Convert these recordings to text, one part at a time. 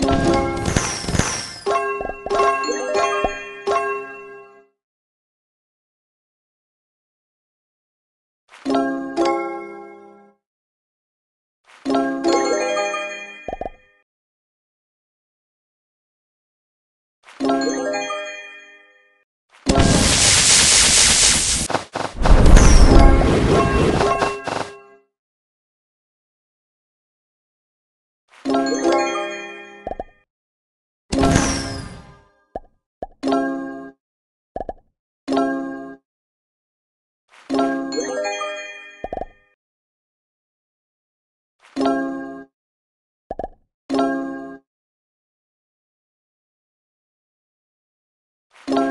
you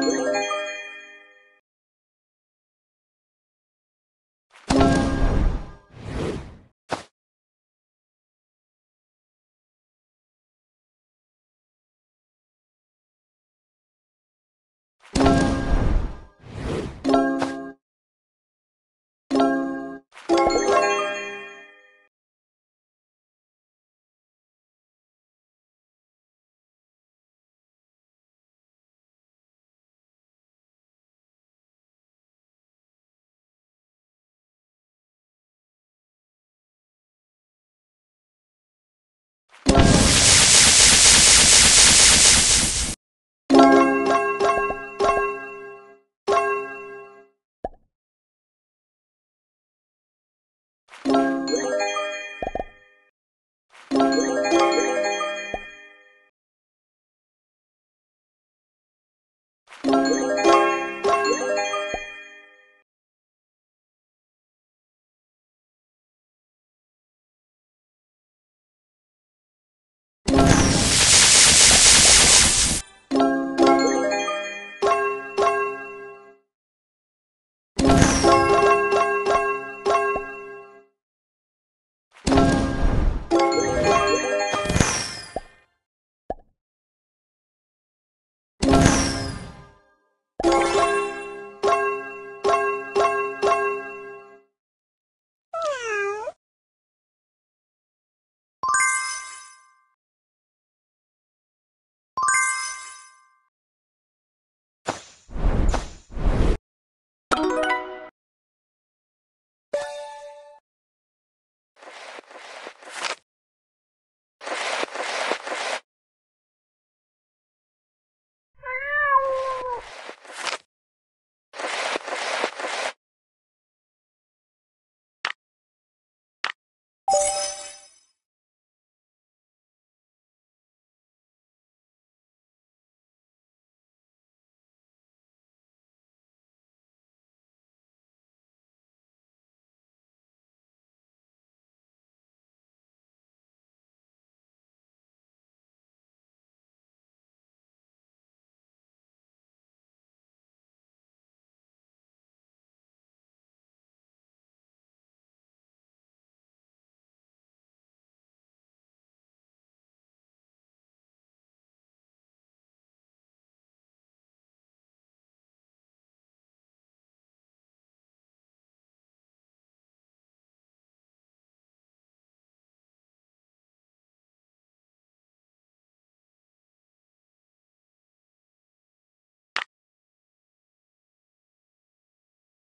you Thank you.